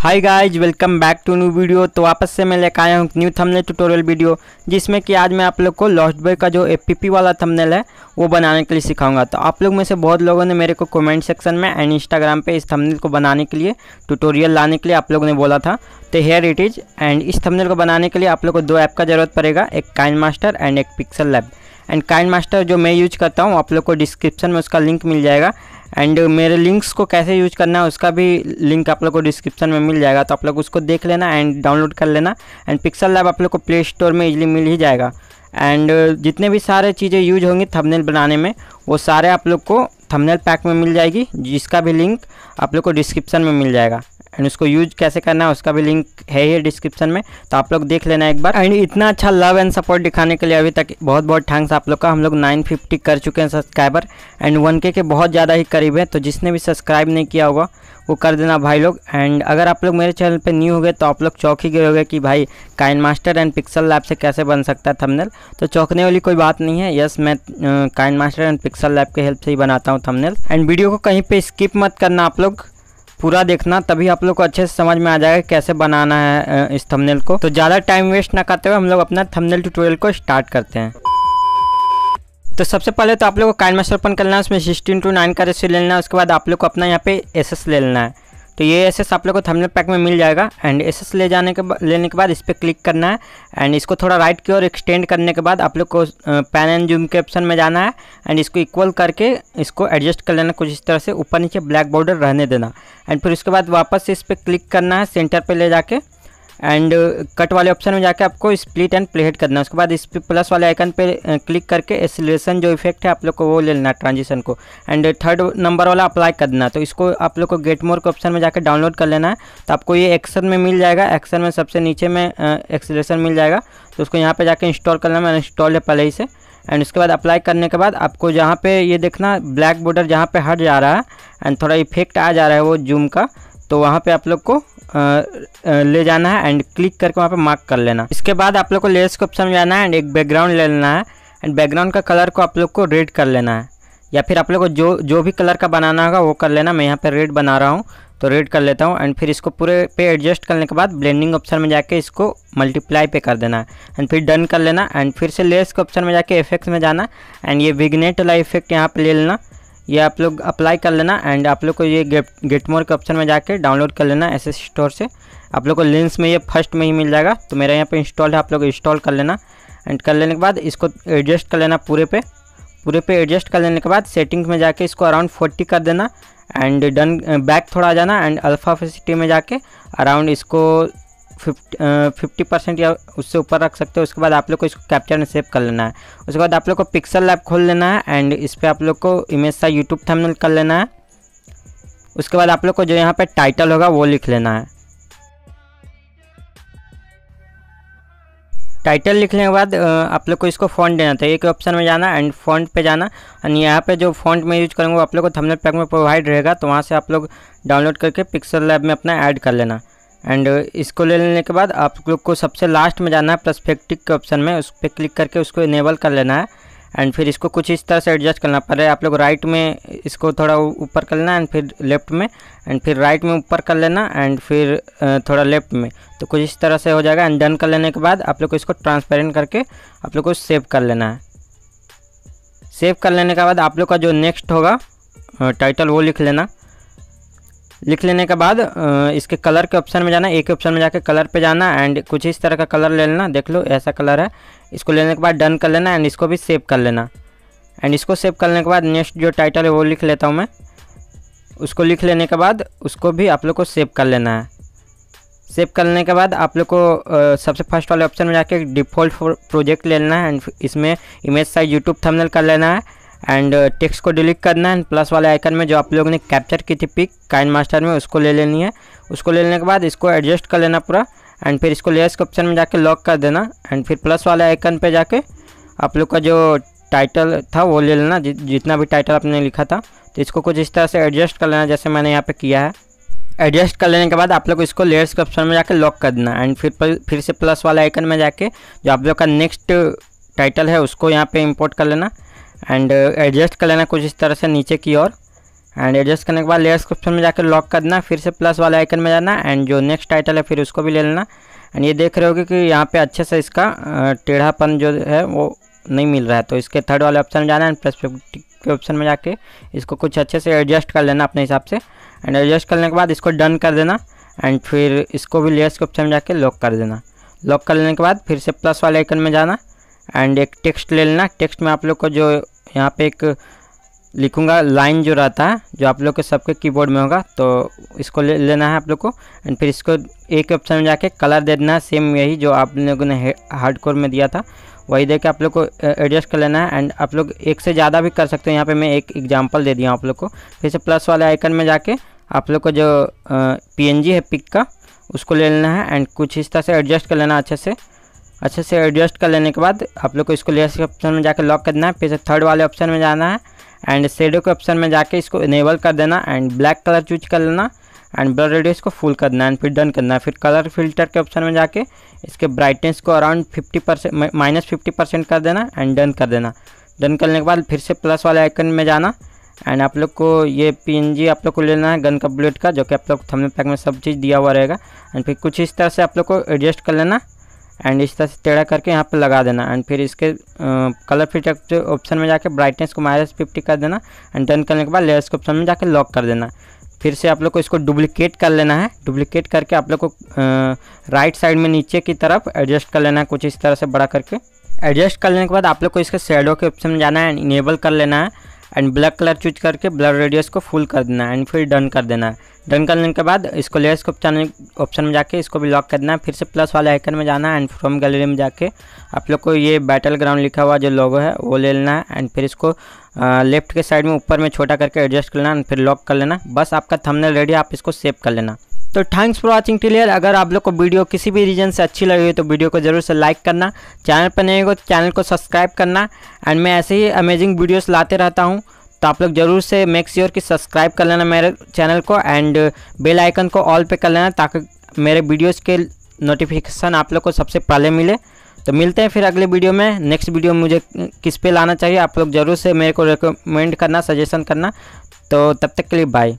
Hi guys welcome back to new video तो वापस से मैं लेकर आया हूँ न्यू थंबनेल ट्यूटोरियल वीडियो जिसमें कि आज मैं आप लोग को लॉस्ट बॉय का जो ए वाला थंबनेल है, वो बनाने के लिए सिखाऊँगा। तो आप लोग में से बहुत लोगों ने मेरे को कमेंट सेक्शन में एंड इंस्टाग्राम पे इस थंबनेल को बनाने के लिए ट्यूटोरियल लाने के लिए आप लोगों ने बोला था। तो हेयर इट इज़ एंड इस थंबनेल को बनाने के लिए आप लोग को दो ऐप का ज़रूरत पड़ेगा, एक काइन मास्टर एंड एक pixel lab and KineMaster जो मैं यूज़ करता हूँ, आप लोग को डिस्क्रिप्शन में उसका लिंक मिल जाएगा। एंड मेरे लिंक्स को कैसे यूज़ करना है, उसका भी लिंक आप लोग को डिस्क्रिप्शन में मिल जाएगा। तो आप लोग उसको देख लेना एंड डाउनलोड कर लेना। एंड पिक्सल लैब आप लोग को प्ले स्टोर में इजली मिल ही जाएगा। एंड जितने भी सारे चीज़ें यूज़ होंगी थंबनेल बनाने में, वो सारे आप लोग को थंबनेल पैक में मिल जाएगी, जिसका भी लिंक आप लोग को डिस्क्रिप्शन में मिल जाएगा। एंड उसको यूज़ कैसे करना है, उसका भी लिंक है ही डिस्क्रिप्शन में। तो आप लोग देख लेना एक बार। एंड इतना अच्छा लव एंड सपोर्ट दिखाने के लिए अभी तक बहुत बहुत थैंक्स आप लोग का। हम लोग 950 कर चुके हैं सब्सक्राइबर एंड वन के बहुत ज़्यादा ही करीब है तो जिसने भी सब्सक्राइब नहीं किया होगा, वो कर देना भाई लोग। एंड अगर आप लोग मेरे चैनल पे न्यू हो गए तो आप लोग चौक ही गए होगे कि भाई KineMaster and pixel lab से कैसे बन सकता है थंबनेल तो चौंकने वाली कोई बात नहीं है। यस मैं KineMaster and pixel lab के हेल्प से ही बनाता हूँ थंबनेल एंड वीडियो को कहीं पे स्किप मत करना आप लोग। पूरा देखना, तभी आप लोग को अच्छे से समझ में आ जाएगा कैसे बनाना है इस थंबनेल को। तो ज़्यादा टाइम वेस्ट ना करते हुए हम लोग अपना थंबनेल ट्यूटोरियल को स्टार्ट करते हैं। तो सबसे पहले तो आप लोग को काइन मास्टर ओपन करना है, उसमें सिक्सटीन टू नाइन का रेसियो ले लेना है, उसके बाद आप लोग को अपना यहाँ पे एस ले लेना है। तो ये एस आप लोग को थंबनेल पैक में मिल जाएगा एंड एस ले जाने के लेने के बाद इस पर क्लिक करना है एंड इसको थोड़ा राइट की ओर एक्सटेंड करने के बाद आप लोग को पैन एंड जूम के ऑप्शन में जाना है एंड इसको इक्वल करके इसको एडजस्ट कर लेना, कुछ इस तरह से ऊपर नीचे ब्लैक बॉर्डर रहने देना एंड फिर उसके बाद वापस इस पर क्लिक करना है सेंटर पर ले जाके एंड कट uh, वाले ऑप्शन में जाके आपको स्प्लिट एंड प्लेट करना है। उसके बाद इस प्लस वाले आइकन पे क्लिक करके एसिलेशन जो इफ़ेक्ट है आप लोग को वो ले लेना ट्रांजिशन को। एंड थर्ड नंबर वाला अप्लाई कर देना तो इसको आप लोग को गेट मोर के ऑप्शन में जाकर डाउनलोड कर लेना है। तो आपको ये एक्शन में मिल जाएगा। एक्शन में सबसे नीचे में एक्सीलेशन uh, मिल जाएगा। तो उसको यहाँ पर जाकर इंस्टॉल करना मैंने इंस्टॉल है पहले ही से। एंड उसके बाद अप्लाई करने के बाद आपको जहाँ पे ये देखना ब्लैक बॉर्डर जहाँ पे हट जा रहा है। एंड थोड़ा इफ़ेक्ट आ जा रहा है वो जूम का। तो वहाँ पे आप लोग को ले जाना है एंड क्लिक करके वहाँ पे मार्क कर लेना। इसके बाद आप लोग को लेयर्स के ऑप्शन में जाना है एंड एक बैकग्राउंड ले लेना है। एंड बैकग्राउंड का कलर को आप लोग को रेड कर लेना है। या फिर आप लोग को जो जो भी कलर का बनाना होगा वो कर लेना। मैं यहाँ पर रेड बना रहा हूँ तो रेड कर लेता हूँ। एंड फिर इसको पूरे पे एडजस्ट करने के बाद ब्लेंडिंग ऑप्शन में जाके इसको मल्टीप्लाई पे कर देना। है एंड फिर डन कर लेना। एंड फिर से लेस के ऑप्शन में जाके इफेक्ट्स में जाना। एंड ये विगनेट वाला इफ़ेक्ट यहाँ पे ले लेना। ये आप लोग अप्लाई कर लेना एंड आप लोग को ये गेट मोर के ऑप्शन में जाके डाउनलोड कर लेना एस स्टोर से। आप लोग को लिंक्स में ये फ़र्स्ट में ही मिल जाएगा। तो मेरा यहाँ पे इंस्टॉल है, आप लोग इंस्टॉल कर लेना। एंड कर लेने के बाद इसको एडजस्ट कर लेना पूरे पे। पूरे पे एडजस्ट कर लेने के बाद सेटिंग्स में जाके इसको अराउंड फोर्टी कर देना। एंड डन बैक थोड़ा आ जाना एंड अल्फ़ा फेसिटी में जाके अराउंड इसको फिफ्टी परसेंट या उससे ऊपर रख सकते हो, उसके बाद आप लोग को इसको कैप्चर में सेव कर लेना है। उसके बाद आप लोग को पिक्सल लैब खोल लेना है एंड इस पर आप लोग को इमेज सा यूट्यूब थंबनेल कर लेना है। उसके बाद आप लोग को जो यहाँ पे टाइटल होगा, वो लिख लेना है। टाइटल लिखने के बाद आप लोग को इसको फ़ॉन्ट देना था। एक ऑप्शन में जाना एंड फ़ॉन्ट पे जाना। एंड यहाँ पे जो फ़ॉन्ट में यूज़ करूँगा, वो आप लोग को थंबनेल पैक में प्रोवाइड रहेगा तो वहाँ से आप लोग डाउनलोड करके पिक्सल लैब में अपना ऐड कर लेना। एंड इसको ले लेने के बाद आप लोग को सबसे लास्ट में जाना है प्रस्पेक्टिव के ऑप्शन में, उस पर क्लिक करके उसको इनेबल कर लेना है। एंड फिर इसको कुछ इस तरह से एडजस्ट करना पड़े। आप लोग राइट में इसको थोड़ा ऊपर कर लेना एंड फिर लेफ़्ट में। एंड फिर राइट में ऊपर कर लेना एंड फिर थोड़ा लेफ़्ट में। तो कुछ इस तरह से हो जाएगा। एंड डन कर लेने के बाद आप लोग को इसको ट्रांसपेरेंट करके आप लोग को सेव कर लेना है। सेव कर लेने के बाद आप लोग का जो नेक्स्ट होगा टाइटल वो लिख लेना। लिख लेने के बाद इसके कलर के ऑप्शन में जाना, एक ऑप्शन में जाके कलर पे जाना एंड कुछ इस तरह का कलर ले लेना, देख लो ऐसा कलर है। इसको लेने के बाद डन कर लेना एंड इसको भी सेव कर लेना। एंड इसको सेव करने के बाद नेक्स्ट जो टाइटल है वो लिख लेता हूँ मैं। उसको लिख लेने के बाद उसको भी आप लोग को सेव कर लेना है। सेव करने के बाद आप लोग को सबसे फ़र्स्ट वाले ऑप्शन में जाके डिफ़ॉल्ट प्रोजेक्ट ले लेना है एंड इसमें इमेज साइज़ यूट्यूब थंबनेल कर लेना है। एंड टेक्स्ट uh, को डिलीट करना है। प्लस वाले आइकन में जो आप लोगों ने कैप्चर की थी पिक काइन मास्टर में उसको ले लेनी है। उसको ले लेने के बाद इसको एडजस्ट कर लेना पूरा। एंड फिर इसको लेयर्स के ऑप्शन में जाके लॉक कर देना। एंड फिर प्लस वाले आइकन पे जाके आप लोग का जो टाइटल था वो ले लेना। जि, जितना भी टाइटल आपने लिखा था। तो इसको कुछ इस तरह से एडजस्ट कर लेना जैसे मैंने यहाँ पे किया है। एडजस्ट कर लेने के बाद आप लोग इसको लेयर्स के ऑप्शन में जाके लॉक कर देना। एंड फिर फिर से प्लस वाले आइकन में जाके जो आप लोग का नेक्स्ट टाइटल है उसको यहाँ पे इंपोर्ट कर लेना। एंड एडजस्ट uh, कर लेना कुछ इस तरह से नीचे की ओर। एंड एडजस्ट करने के बाद लेयर्स के ऑप्शन में जाकर लॉक कर देना फिर से प्लस वाले आइकन में जाना एंड जो नेक्स्ट टाइटल है फिर उसको भी ले लेना। एंड ये देख रहे होगे कि यहाँ पे अच्छे से इसका टेढ़ापन जो है वो नहीं मिल रहा है। तो इसके थर्ड वाले ऑप्शन में जाना है परस्पेक्टिव के ऑप्शन में जाके इसको कुछ अच्छे से एडजस्ट कर लेना अपने हिसाब से। एंड एडजस्ट करने के बाद इसको डन कर देना एंड फिर इसको भी लेयर्स के ऑप्शन में जाके लॉक कर देना। लॉक कर लेने के बाद फिर से प्लस वाले आइकन में जाना एंड एक टेक्स्ट ले लेना। टेक्स्ट में आप लोग को जो यहाँ पे एक लिखूँगा लाइन जो रहता है जो आप लोग के सबके कीबोर्ड में होगा तो इसको ले लेना है आप लोग को। एंड फिर इसको एक ऑप्शन में जाके कलर दे देना है सेम यही जो आप लोगों ने हार्ड कोर में दिया था, वही दे के आप लोग को एडजस्ट कर लेना है। एंड आप लोग एक से ज़्यादा भी कर सकते हो, यहाँ पे मैं एक एग्जांपल दे दिया आप लोग को। फिर से प्लस वाले आइकन में जाके आप लोग को जो पीएनजी है पिक का, उसको ले लेना है। एंड कुछ इस तरह से एडजस्ट कर लेना अच्छे से। अच्छे से एडजस्ट कर लेने के बाद आप लोग को इसको लेयर के ऑप्शन में जाकर लॉक कर देना है। फिर से थर्ड वाले ऑप्शन में जाना है। एंड शेडो के ऑप्शन में जाके इसको इनेबल कर देना। एंड ब्लैक कलर चूज़ कर लेना। एंड ब्लर रेडियस को फुल कर देना एंड फिर डन करना है। फिर कलर फ़िल्टर के ऑप्शन में जाके इसके ब्राइटनेस को around fifty percent minus fifty percent कर देना। एंड डन कर देना। डन करने के बाद फिर से प्लस वाले आइकन में जाना। एंड आप लोग को ये पीएनजी आप लोग को लेना है गन का बुलेट का, जो कि आप लोग थंबनेल पैक में सब चीज़ दिया हुआ रहेगा। एंड फिर कुछ इस तरह से आप लोग को एडजस्ट कर लेना। एंड इस तरह से टेढ़ा करके यहाँ पे लगा देना। एंड फिर इसके कलर फ़िल्टर ऑप्शन में जाके ब्राइटनेस को माइनस फिफ्टी कर देना। एंड डन करने के बाद लेयर्स के ऑप्शन में जाके लॉक कर देना। फिर से आप लोग को इसको डुप्लीकेट कर लेना है। डुप्लीकेट करके आप लोग को राइट साइड में नीचे की तरफ़ एडजस्ट कर लेना है कुछ इस तरह से बड़ा करके। एडजस्ट कर लेने के बाद आप लोग को इसके शेडो के ऑप्शन में जाना है। एंड इनेबल कर लेना है। एंड ब्लैक कलर चूज़ करके ब्लर रेडियस को फुल कर देना है एंड फिर डन कर देना। है डन करने के बाद इसको लेयर्स को ऑप्शन ऑप्शन में जाके इसको भी लॉक कर देना। है फिर से प्लस वाले आइकन में जाना है एंड फ्रॉम गैलरी में जाके आप लोग को ये बैटल ग्राउंड लिखा हुआ जो लोगो है, वो ले लेना है एंड फिर इसको लेफ़्ट के साइड में ऊपर में छोटा करके एडजस्ट कर लेना एंड फिर लॉक कर लेना। बस आपका थंबनेल रेडी आप इसको सेव कर लेना। तो थैंक्स फॉर वाचिंग टिलियर अगर आप लोग को वीडियो किसी भी रीजन से अच्छी लगी हो तो वीडियो को ज़रूर से लाइक करना। चैनल पर नहीं हो तो चैनल को सब्सक्राइब करना। एंड मैं ऐसे ही अमेजिंग वीडियोस लाते रहता हूँ तो आप लोग ज़रूर से मेक श्योर कि सब्सक्राइब कर लेना मेरे चैनल को एंड बेल आइकन को ऑल पे कर लेना ताकि मेरे वीडियोस के नोटिफिकेशन आप लोग को सबसे पहले मिले। तो मिलते हैं फिर अगले वीडियो में। नेक्स्ट वीडियो मुझे किस पे लाना चाहिए, आप लोग ज़रूर से मेरे को रिकमेंड करना सजेशन करना। तो तब तक के लिए बाय